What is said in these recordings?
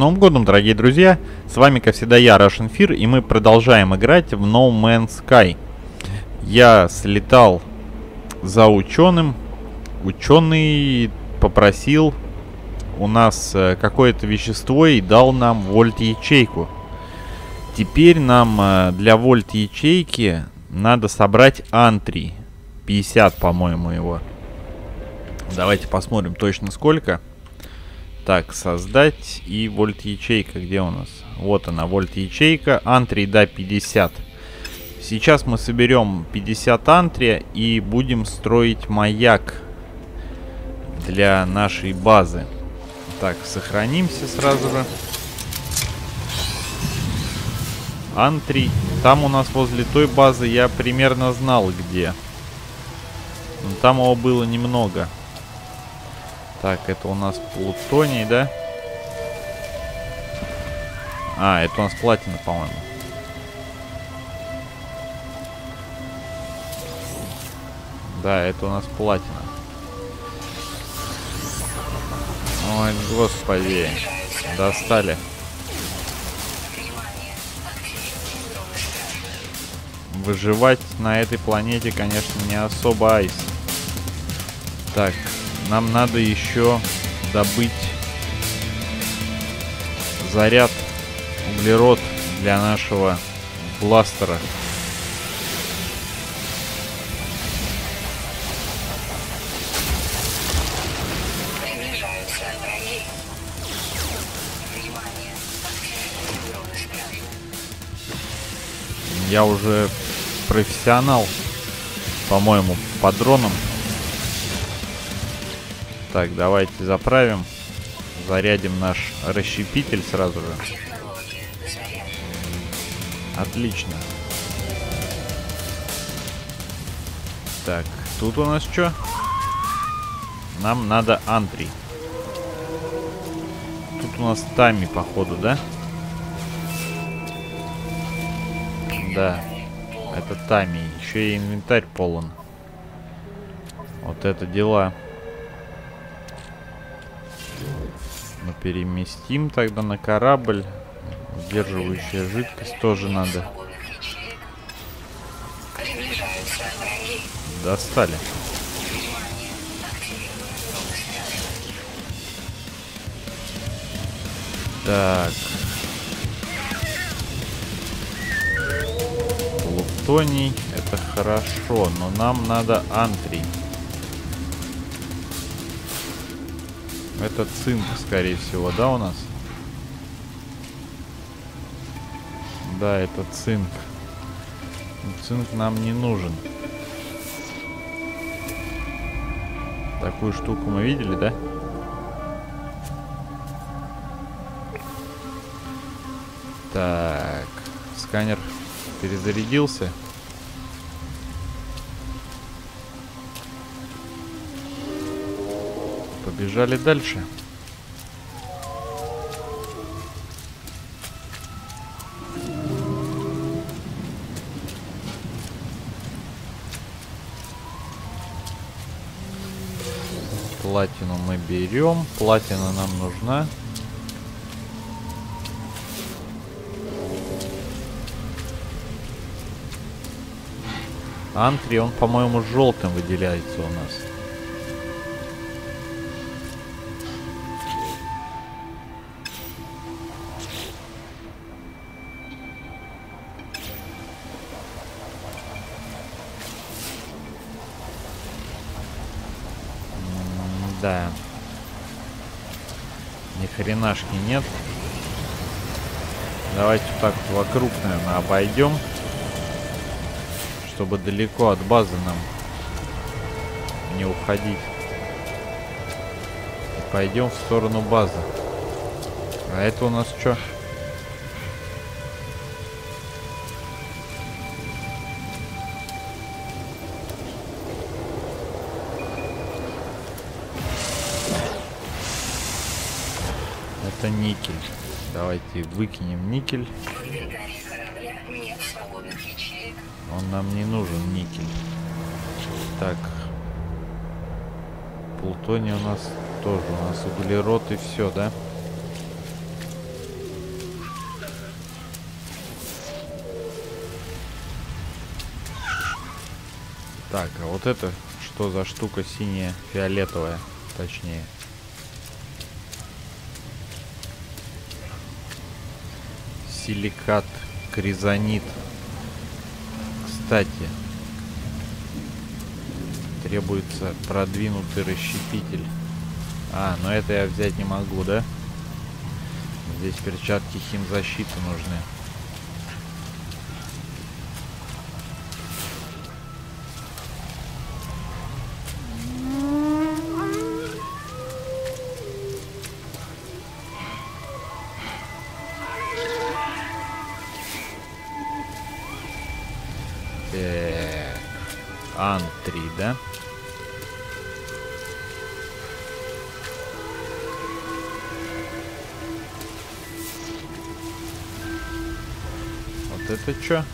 Новым годом, дорогие друзья! С вами, как всегда, я, Russian Fear, и мы продолжаем играть в No Man's Sky. Я слетал за ученым. Ученый попросил у нас э, какое-то вещество и дал нам вольт-ячейку. Теперь нам э, для вольт-ячейки надо собрать антрий. 50, по-моему, его. Давайте посмотрим точно сколько. Так, создать и вольт ячейка. Где у нас? Вот она, вольт ячейка. Антрий, да, 50. Сейчас мы соберем 50 антрия и будем строить маяк для нашей базы. Так, сохранимся сразу же. Антрий. Там у нас возле той базы я примерно знал где. Но там его было немного. Так, это у нас плутоний, да? А, это у нас платина, по-моему. Да, это у нас платина. Ой, господи. Достали. Выживать на этой планете, конечно, не особо айс. Так, нам надо еще добыть заряд, углерод для нашего бластера. Я уже профессионал, по-моему, по дронам. Так, давайте заправим. Зарядим наш расщепитель сразу же. Отлично. Так, тут у нас что? Нам надо антрий. Тут у нас тами, походу, да? Да. Это тами. Еще и инвентарь полон. Вот это дела. Мы переместим тогда на корабль. Удерживающая жидкость тоже надо. Достали. Так. Плутоний. Это хорошо, но нам надо антрий. Это цинк, скорее всего, да, у нас? Да, это цинк. Цинк нам не нужен. Такую штуку мы видели, да? Так. Сканер перезарядился. Побежали дальше. Платину мы берем. Платина нам нужна. Антри, он, по-моему, желтым выделяется у нас. Хренашки нет. Давайте так вот вокруг, наверное, обойдем. Чтобы далеко от базы нам не уходить. И пойдем в сторону базы. А это у нас что? это никель. Давайте выкинем никель. Он нам не нужен, никель. Так. Плутоний у нас тоже. У нас углерод и все, да? Так, а вот это что за штука синяя, фиолетовая, точнее. Силикат, кризонит. Кстати, требуется продвинутый расщепитель. А, но это я взять не могу, да? Здесь перчатки химзащиты нужны. Это что?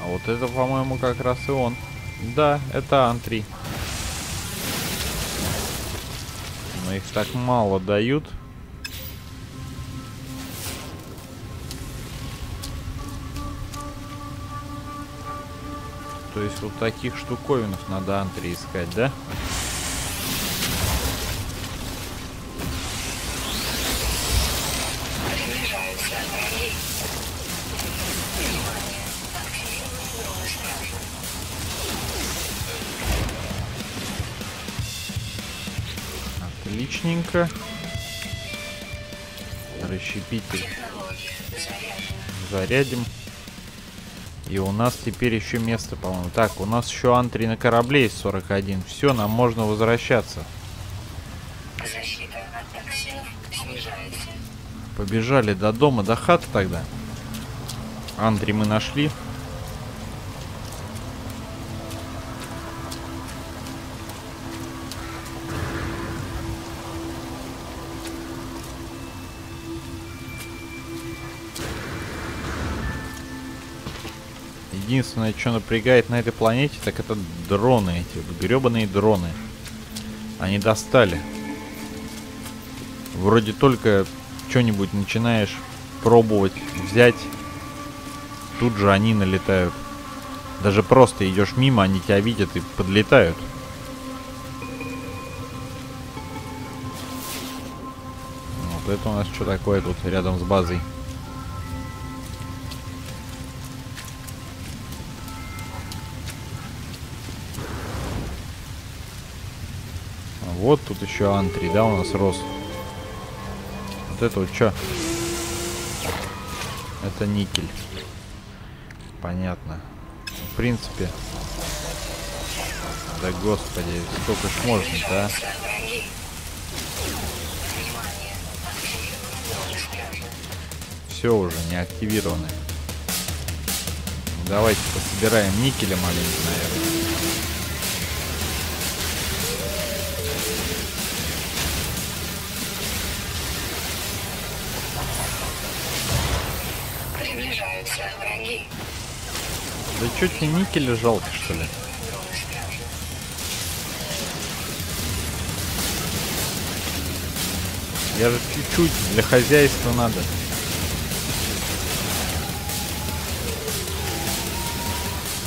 А вот это, по-моему, как раз и он. Да, это Ан-3. Но их так мало дают. То есть вот таких штуковинов надо антри искать, да? Отличненько. Расщепитель. Зарядим. И у нас теперь еще место, по-моему. Так, у нас еще антри на корабле есть 41. Все, нам можно возвращаться. Побежали до дома, до хаты тогда. Антри мы нашли. Единственное, что напрягает на этой планете, так это дроны эти, гребаные дроны. Они достали. Вроде только что-нибудь начинаешь пробовать взять, тут же они налетают. Даже просто идешь мимо, они тебя видят и подлетают. Вот это у нас что такое тут рядом с базой. Вот тут еще антри, да, у нас рос. Вот это вот что? Это никель. Понятно. В принципе. Да господи, сколько ж можно да? Все уже не активированы. Давайте пособираем никеля маленький, наверное. Да что тебе никеля жалко, что ли? Я же чуть-чуть для хозяйства надо.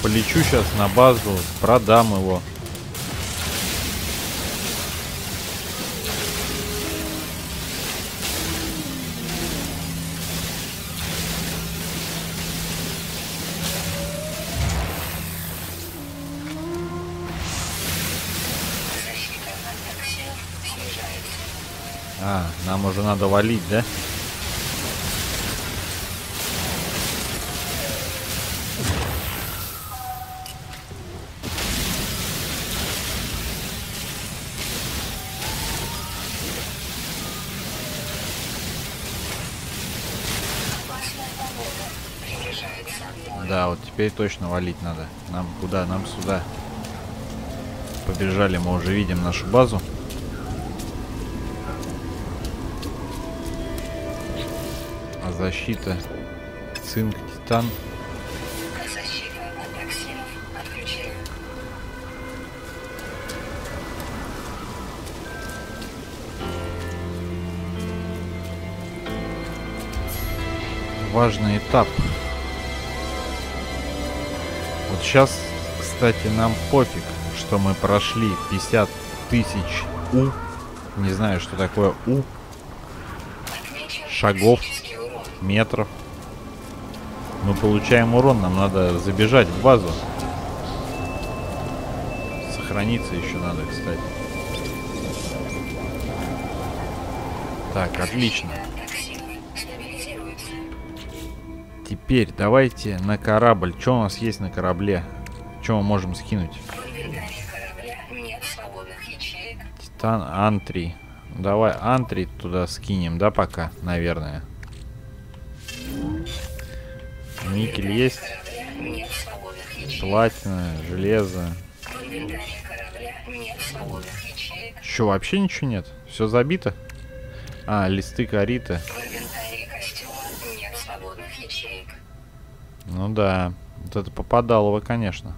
Полечу сейчас на базу, продам его. Нам уже надо валить, да? Да, вот теперь точно валить надо. Нам куда? Нам сюда. Побежали, мы уже видим нашу базу. Защита, цинк, титан. Важный этап. сейчас, кстати, нам пофиг, что мы прошли 50 тысяч У. Не знаю, что такое У. Шагов, метров. Мы получаем урон, нам надо забежать в базу. Сохраниться еще надо, кстати. Так, отлично. Теперь давайте на корабль. Что у нас есть на корабле? Что мы можем скинуть? Титан Антри. Давай Антри туда скинем, да, пока, наверное. Никель есть. Платина, железо. Что, вообще ничего нет? Все забито? А, листы корита. Ну да. Вот это попадалово, конечно.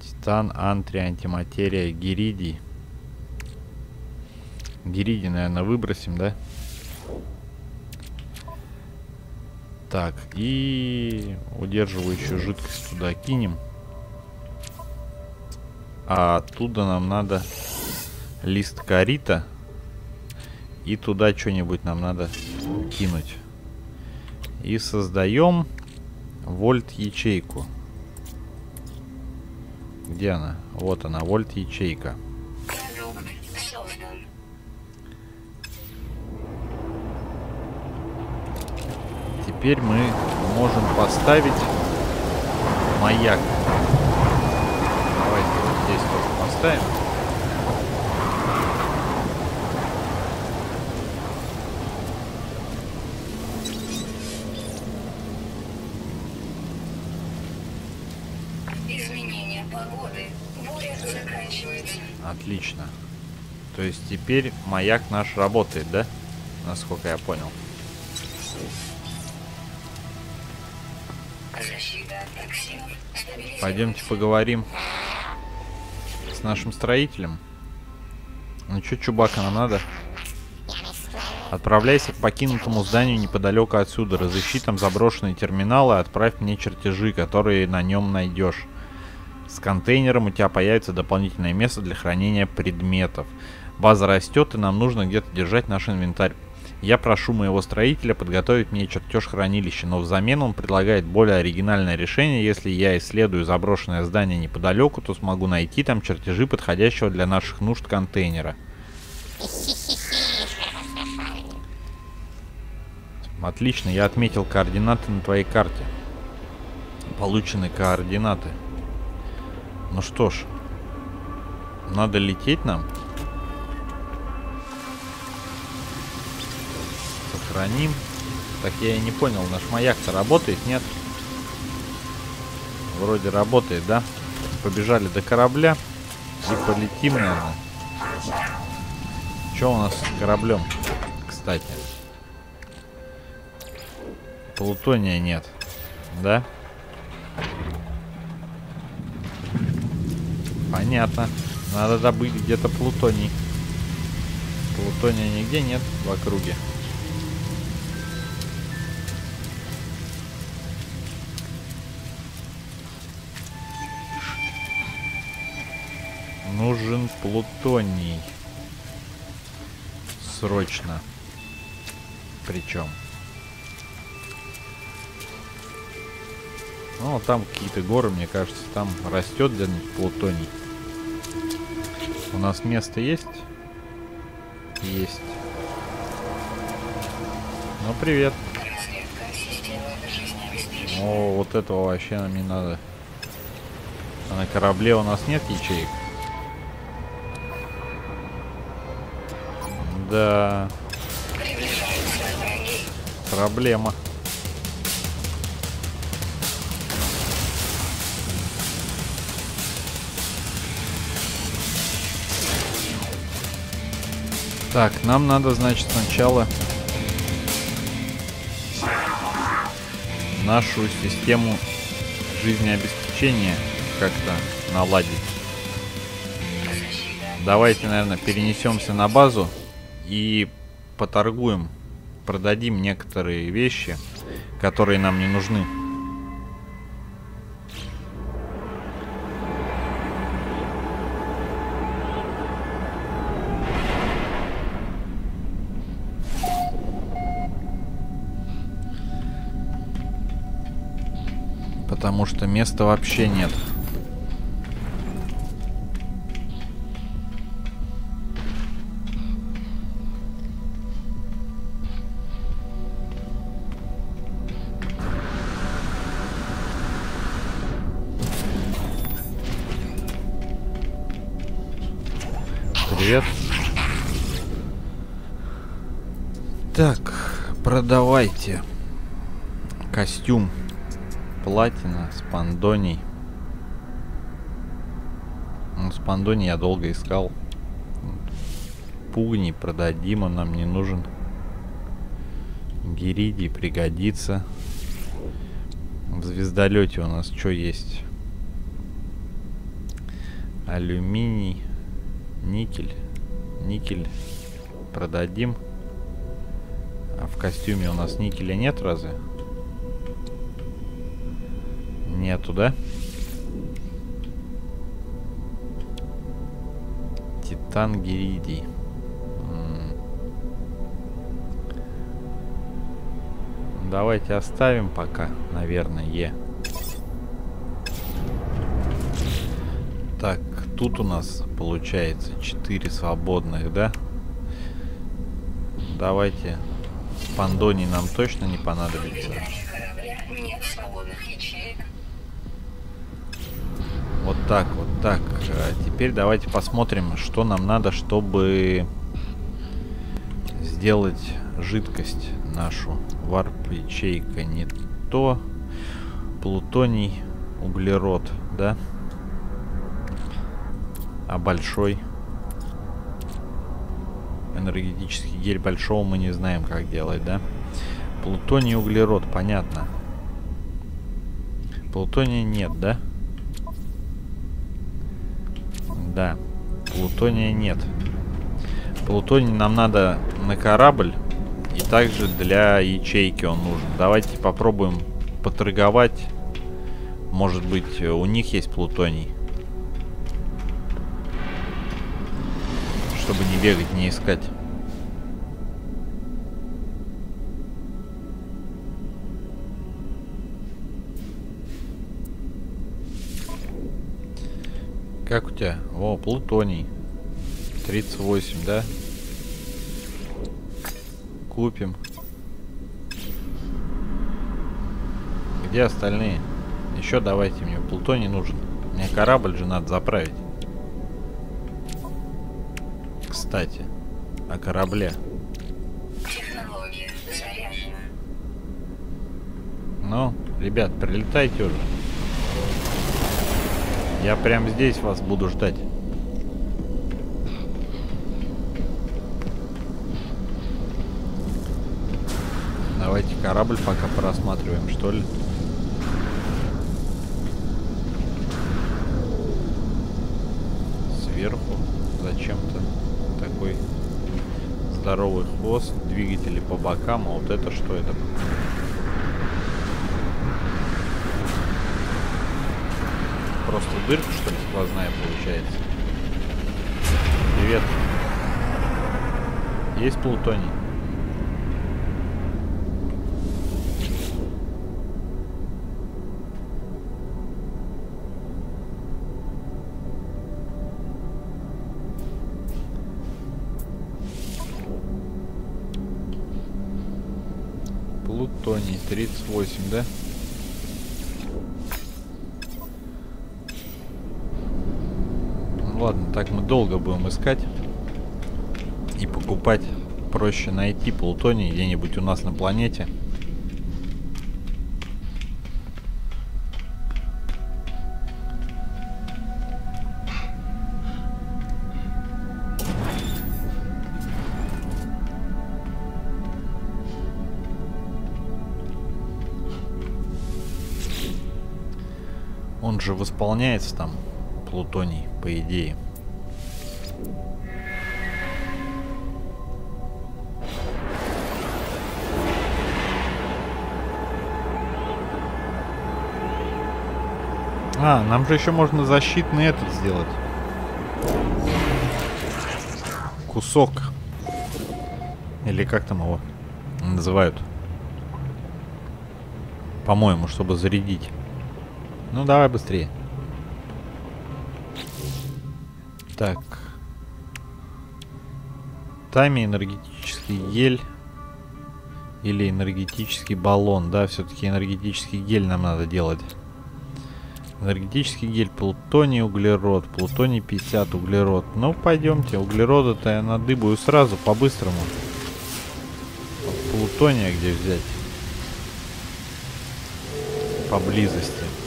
Титан, антри, антиматерия, гиридий. Гиридий, наверное, выбросим, да? Так, и удерживающую жидкость туда кинем. А оттуда нам надо лист корита. И туда что-нибудь нам надо кинуть. И создаем вольт ячейку. Где она? Вот она, вольт ячейка. Теперь мы можем поставить маяк. Давайте вот здесь тоже поставим. Отлично. То есть теперь маяк наш работает, да? Насколько я понял. Пойдемте поговорим с нашим строителем. Ну что, Чубака, нам надо? Отправляйся к покинутому зданию неподалеку отсюда. Разыщи там заброшенные терминалы и отправь мне чертежи, которые на нем найдешь. С контейнером у тебя появится дополнительное место для хранения предметов. База растет, и нам нужно где-то держать наш инвентарь. Я прошу моего строителя подготовить мне чертеж хранилища, но взамен он предлагает более оригинальное решение. Если я исследую заброшенное здание неподалеку, то смогу найти там чертежи подходящего для наших нужд контейнера. Отлично, я отметил координаты на твоей карте. Получены координаты. Ну что ж, надо лететь нам. Сохраним. Так я и не понял, наш маяк-то работает, нет? Вроде работает, да? Побежали до корабля и полетим, наверное. Что у нас с кораблем, кстати? Плутония нет, да? Понятно. Надо добыть где-то плутоний. Плутония нигде нет в округе. Нужен плутоний. Срочно. Причем. Ну, там какие-то горы, мне кажется, там растет где-нибудь плутоний. У нас место есть? Есть. Ну, привет. О, вот этого вообще нам не надо. А на корабле у нас нет ячеек? Да. Проблема. Так, нам надо, значит, сначала нашу систему жизнеобеспечения как-то наладить. Давайте, наверное, перенесемся на базу и поторгуем, продадим некоторые вещи, которые нам не нужны. Потому что места вообще нет. Привет. Так, продавайте. Костюм. Платина, спандоний. Ну, спандоний я долго искал. Пугни продадим, он нам не нужен. Гиридий пригодится. В звездолете у нас что есть? Алюминий. Никель. Никель продадим. А в костюме у нас никеля нет разве? Нету, да? Титан Гиридий. Давайте оставим пока, наверное, Е. тут у нас получается 4 свободных, да? Давайте. Пандоний нам точно не понадобится. Вот так, вот так. А теперь давайте посмотрим, что нам надо, чтобы сделать жидкость нашу. Варп ячейка не то. Плутоний, углерод, да? А большой? Энергетический гель большого мы не знаем, как делать, да? Плутоний, углерод, понятно. Плутония нет, да? Да. Плутония нет. Плутоний нам надо на корабль. И также для ячейки он нужен. Давайте попробуем поторговать. Может быть, у них есть плутоний. Чтобы не бегать, не искать. Как у тебя? О, плутоний. 38, да? Купим. Где остальные? Еще давайте мне. Плутоний нужен. Мне корабль же надо заправить. Кстати, о корабле. Ну, ребят, прилетайте уже. Я прям здесь вас буду ждать. Давайте корабль пока просматриваем, что ли. Сверху зачем-то здоровый хвост, двигатели по бокам, а вот это что это? Просто дырка, что ли, сквозная получается? Привет. Есть плутоний? 38, да? ладно, так мы долго будем искать и покупать. Проще найти плутоний где-нибудь у нас на планете. Же восполняется там плутоний, по идее. А, нам же еще можно защитный этот сделать. Кусок. Или как там его называют? По-моему, чтобы зарядить. Ну, давай быстрее. Так. Тайми энергетический гель. Или энергетический баллон. Да, все-таки энергетический гель нам надо делать. Энергетический гель, плутоний, углерод. Плутоний 50, углерод. Ну, пойдемте. Углерода-то я надыбаю сразу, по-быстрому. Плутония где взять? Поблизости.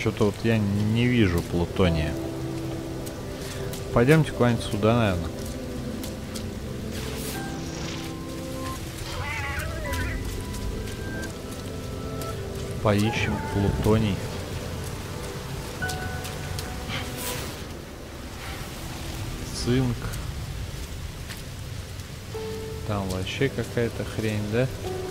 Что-то вот я не вижу плутония. Пойдемте куда-нибудь сюда, наверное. Поищем плутоний. Цинк. Там вообще какая-то хрень, да? Вон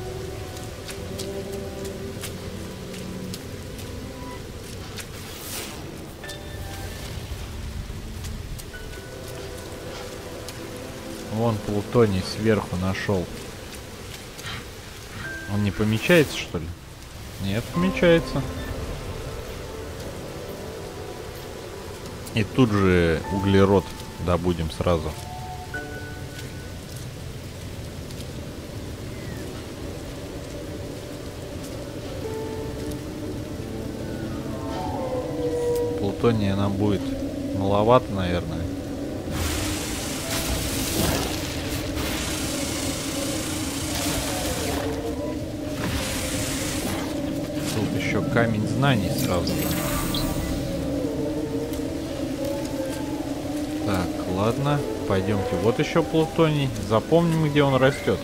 плутоний сверху нашел. Он не помечается, что ли? Нет, помечается. И тут же углерод добудем сразу. Плутония нам будет маловато, наверное. Еще камень знаний сразу. Так, ладно, пойдемте. Вот еще плутоний. Запомним, где он растет.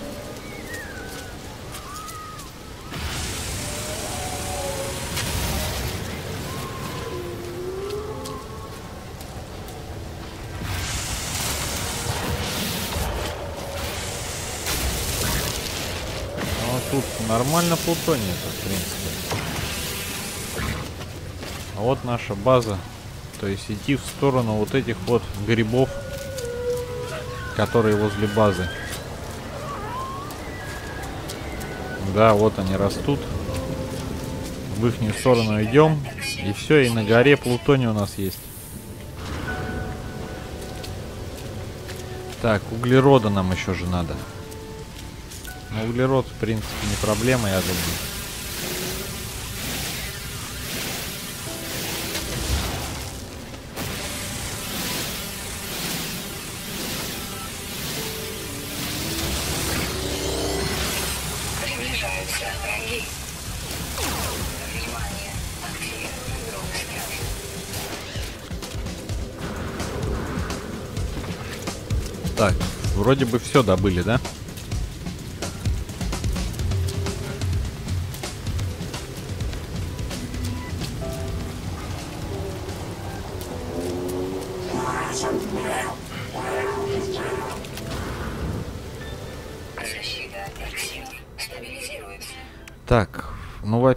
Нормально плутоний, в принципе. А вот наша база. То есть идти в сторону вот этих вот грибов, которые возле базы. Да, вот они растут. В их сторону идем. И все, и на горе плутоний у нас есть. Так, углерода нам еще же надо. Но углерод, в принципе, не проблема, я думаю. Так, вроде бы все добыли, да?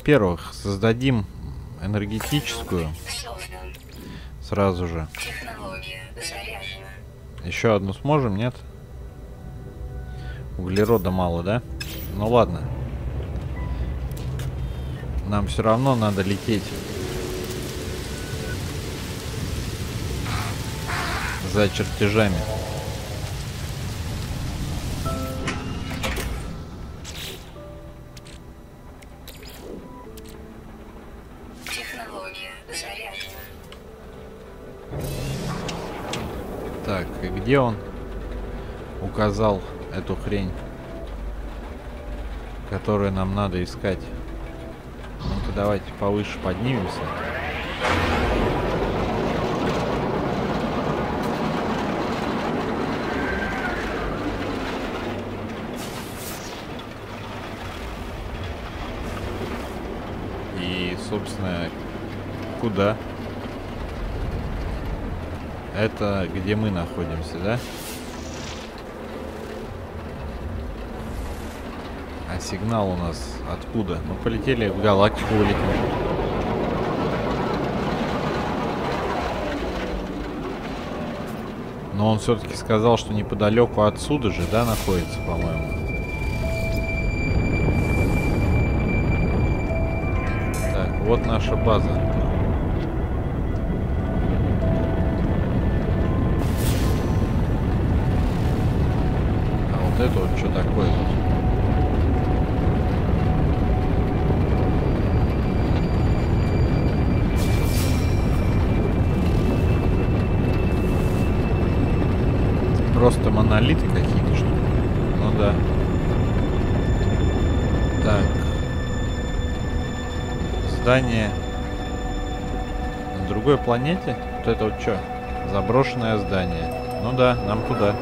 Во-первых, создадим энергетическую сразу же. Еще одну сможем, нет? Углерода мало, да? Ну ладно. Нам все равно надо лететь. За чертежами. Где он указал эту хрень, которую нам надо искать? Ну-ка давайте повыше поднимемся. И, собственно, куда? Это где мы находимся, да? А сигнал у нас откуда? Мы полетели в галактику улетим. Но он все-таки сказал, что неподалеку отсюда же, да, находится, по-моему. Так, вот наша база. Что такое тут? Просто монолиты какие-то, что ли? Ну да. Так. Здание на другой планете? Вот это вот что? Заброшенное здание. Ну да, нам туда.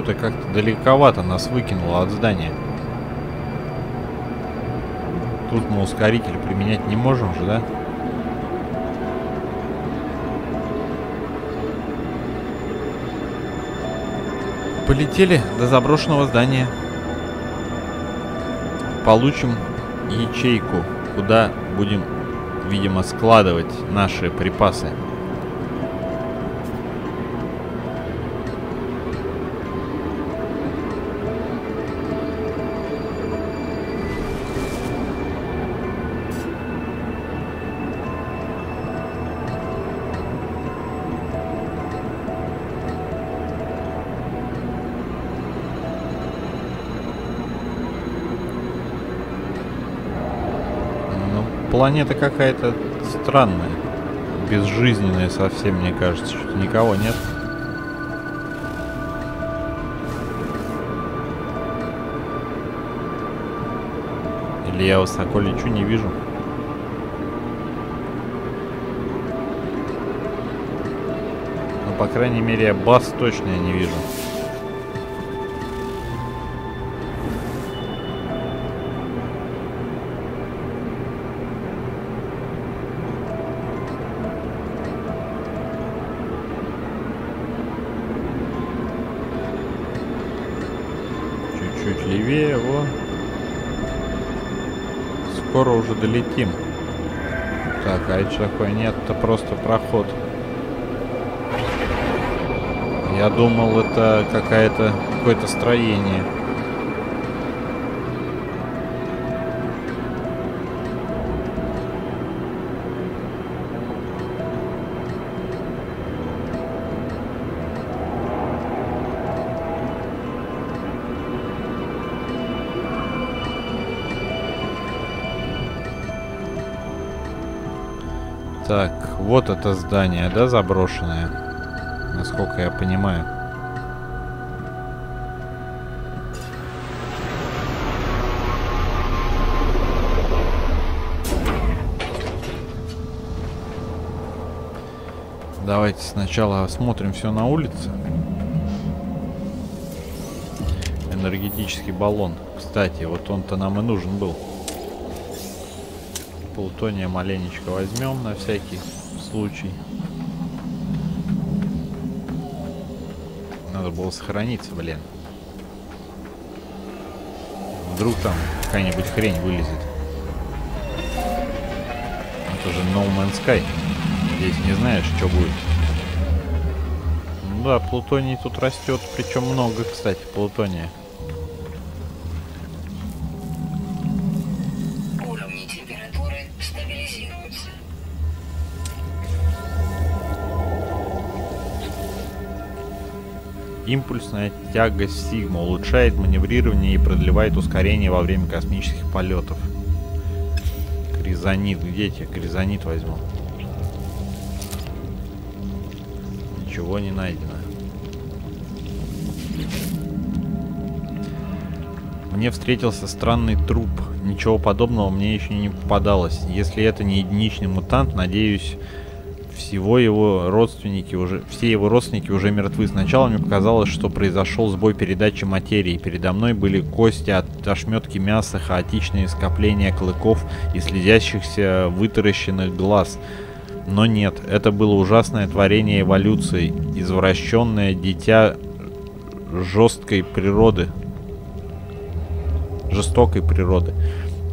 Что-то как-то далековато нас выкинуло от здания. Тут мы ускоритель применять не можем же, да? Полетели до заброшенного здания. Получим ячейку, куда будем, видимо, складывать наши припасы. Планета какая-то странная. Безжизненная совсем, мне кажется, что никого нет. Или я высоко лечу, не вижу. Ну, по крайней мере, я бас точно я не вижу. Долетим. Так, а это такое? Нет, это просто проход. Я думал, это какая-то какое-то строение. Так, вот это здание, да, заброшенное? Насколько я понимаю. Давайте сначала осмотрим все на улице. Энергетический баллон. Кстати, вот он-то нам и нужен был. Плутония маленечко возьмем на всякий случай. Надо было сохраниться, блин. Вдруг там какая-нибудь хрень вылезет. Это же No Man's Sky. Здесь не знаешь, что будет. Ну да, плутоний тут растет, причем много, кстати, плутония. Импульсная тягость Сигма улучшает маневрирование и продлевает ускорение во время космических полетов. Кризонит. Где я тебе кризонит возьму? Ничего не найдено. Мне встретился странный труп. Ничего подобного мне еще не попадалось. Если это не единичный мутант, надеюсь, всего его родственники уже, все его родственники уже мертвы. Сначала мне показалось, что произошел сбой передачи материи. Передо мной были кости от ошметки мяса, хаотичные скопления клыков и следящихся вытаращенных глаз. Но нет, это было ужасное творение эволюции, извращенное дитя жесткой природы, жестокой природы.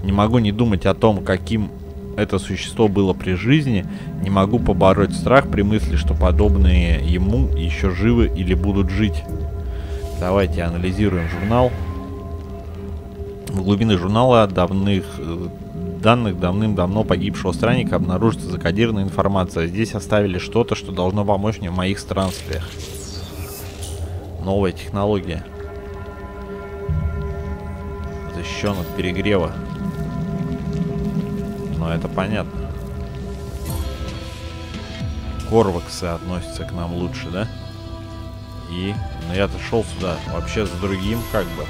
Не могу не думать о том, каким это существо было при жизни, не могу побороть страх при мысли, что подобные ему еще живы или будут жить. Давайте анализируем журнал. В глубине журнала давных э, данных давным-давно погибшего странника обнаружится закодированная информация. Здесь оставили что-то, что должно помочь мне в моих странствиях. Новая технология. Защищен от перегрева. Но это понятно. Корваксы относятся к нам лучше, да? И... Ну я-то шел сюда вообще с другим, как бы.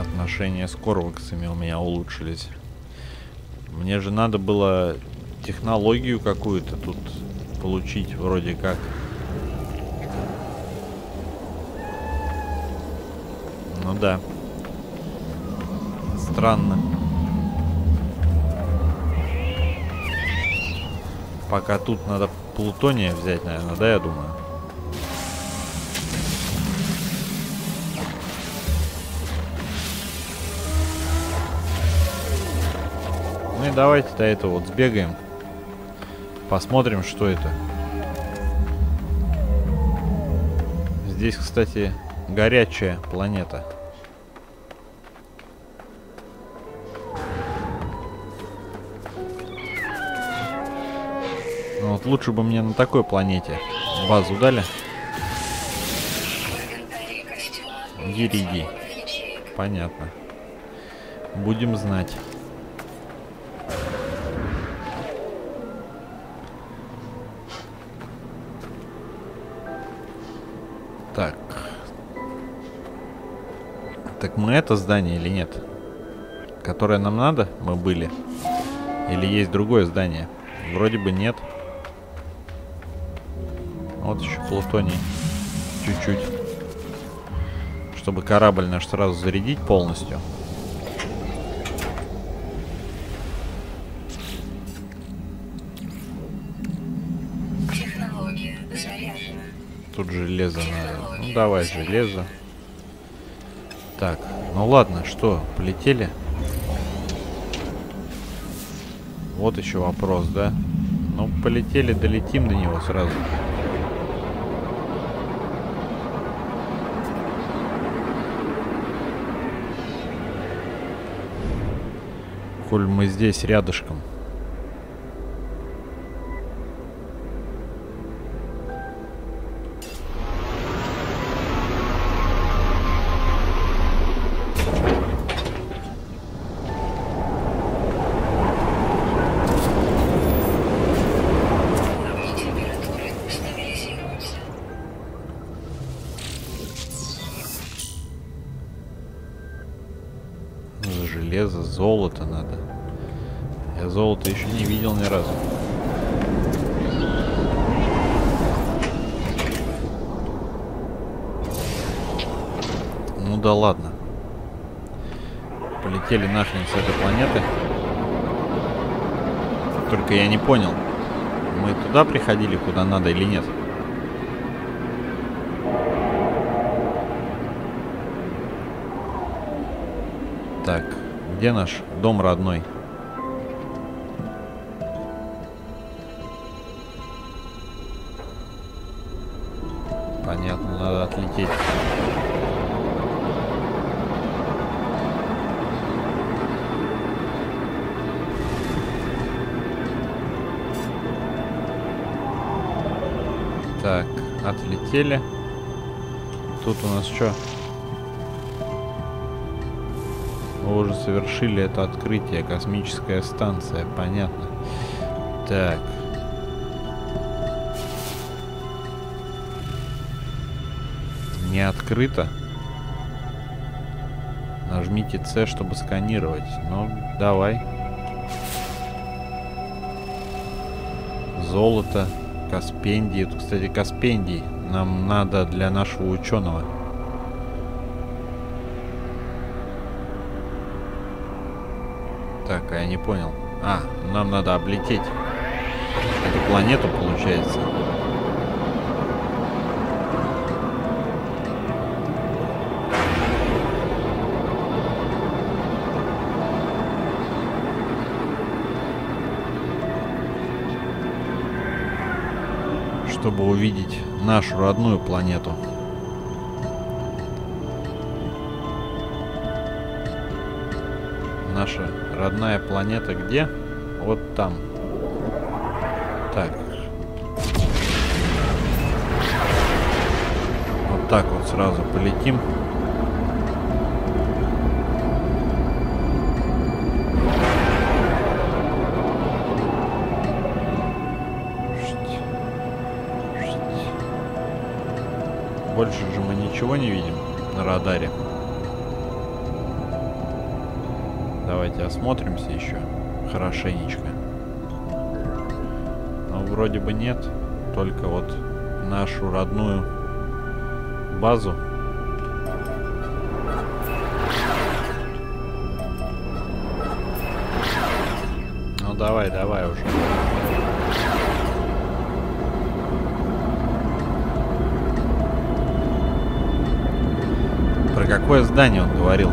Отношения с Корваксами у меня улучшились. Мне же надо было технологию какую-то тут получить, вроде как. Ну да. Странно. Пока тут надо плутония взять, наверное, да, я думаю. Ну и давайте до этого вот сбегаем. Посмотрим, что это. Здесь, кстати, горячая планета. Лучше бы мне на такой планете базу дали. Ериди. Понятно. Будем знать. Так. Так мы это здание или нет? Которое нам надо, мы были? Или есть другое здание? Вроде бы нет. Вот плутоний. Чуть-чуть. Чтобы корабль наш сразу зарядить полностью. Тут железо надо. Ну давай железо. Так, ну ладно, что, полетели? Вот еще вопрос, да? Ну, полетели, долетим до него сразу. Коль мы здесь рядышком. Железо, золото надо. Золото еще не видел ни разу. Ну да ладно. Полетели нахрен с этой планеты. Только я не понял, мы туда приходили, куда надо или нет? Так, где наш дом родной? Отлетели. Тут у нас что? Вы уже совершили это открытие. Космическая станция. Понятно. Так. Не открыто. Нажмите С, чтобы сканировать. Ну, давай. Золото, Каспендий. Это, кстати, Каспендий. Нам надо для нашего ученого. Так, я не понял. А, нам надо облететь эту планету, получается. чтобы увидеть нашу родную планету. Наша родная планета где? Вот там. Так. Вот так вот сразу полетим. Больше ничего не видим на радаре. Давайте осмотримся еще хорошенечко. Но вроде бы нет. Только вот нашу родную базу. Ну давай, давай уже. Какое здание он говорил?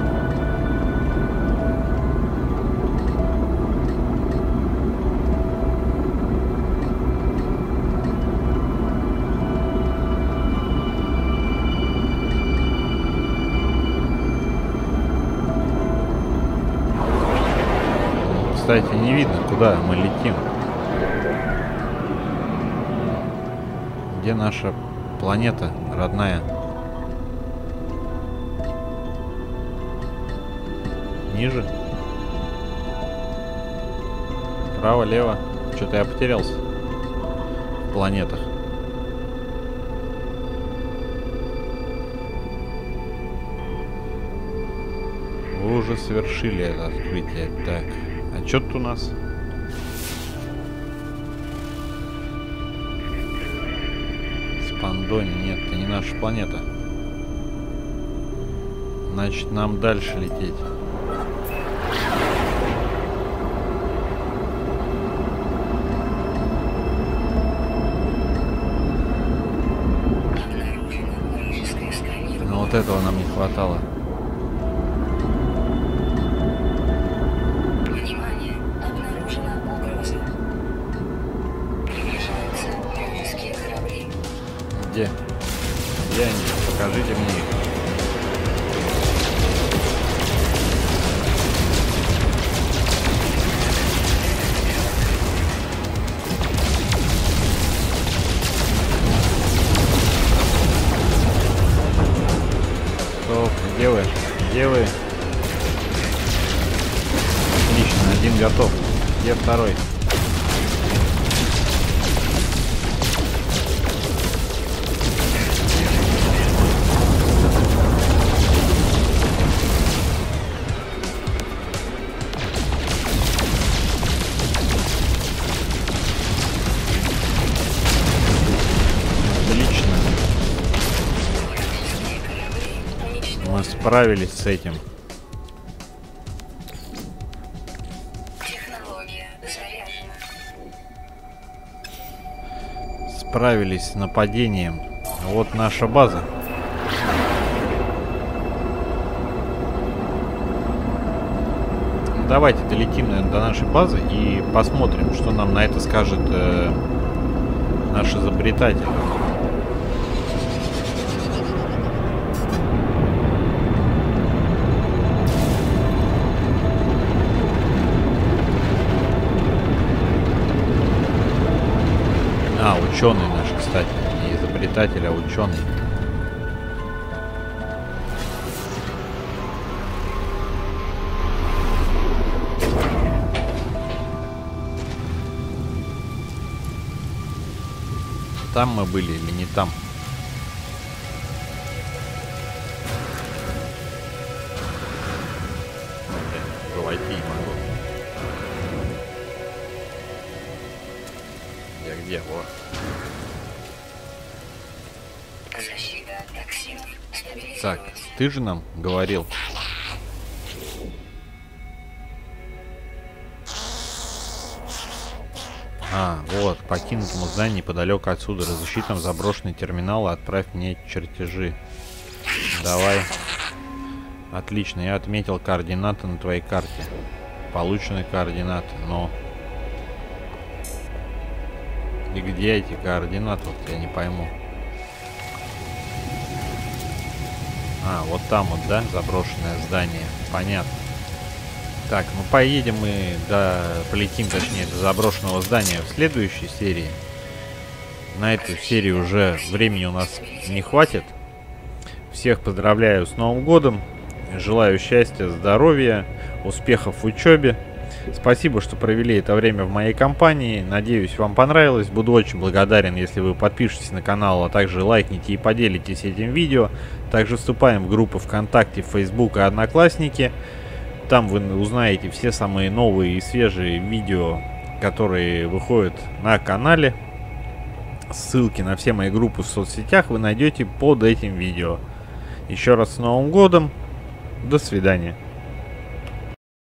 Кстати, не видно, куда мы летим. Где наша планета родная? Ниже? Право, лево. Что-то я потерялся. В планетах. Вы уже совершили это открытие. Так. А что тут у нас? Спандони. Нет, это не наша планета. Значит, нам дальше лететь. Хватало. Справились с этим. Справились с нападением. Вот наша база. Давайте долетим, наверное, до нашей базы и посмотрим, что нам на это скажет э, наш изобретатель. изобретатель. Не изобретатель, а ученый. Там мы были или не там? Так, ты же нам говорил. А, вот, покинутому зданию неподалеку отсюда. Разыщи там заброшенный терминал и отправь мне чертежи. Давай. Отлично, я отметил координаты на твоей карте. Получены координаты, но... И где эти координаты? Вот я не пойму. А, вот там вот, да, заброшенное здание. Понятно. Так, ну поедем мы до... Полетим, точнее, до заброшенного здания в следующей серии. На эту серию уже времени у нас не хватит. Всех поздравляю с Новым годом. Желаю счастья, здоровья, успехов в учебе. Спасибо, что провели это время в моей компании. Надеюсь, вам понравилось. Буду очень благодарен, если вы подпишетесь на канал, а также лайкните и поделитесь этим видео. Также вступаем в группы ВКонтакте, Facebook и Одноклассники. Там вы узнаете все самые новые и свежие видео, которые выходят на канале. Ссылки на все мои группы в соцсетях вы найдете под этим видео. Еще раз с Новым годом. До свидания.